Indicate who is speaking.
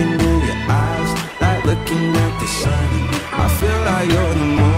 Speaker 1: looking in your eyes Like looking at the sun. I feel like you're the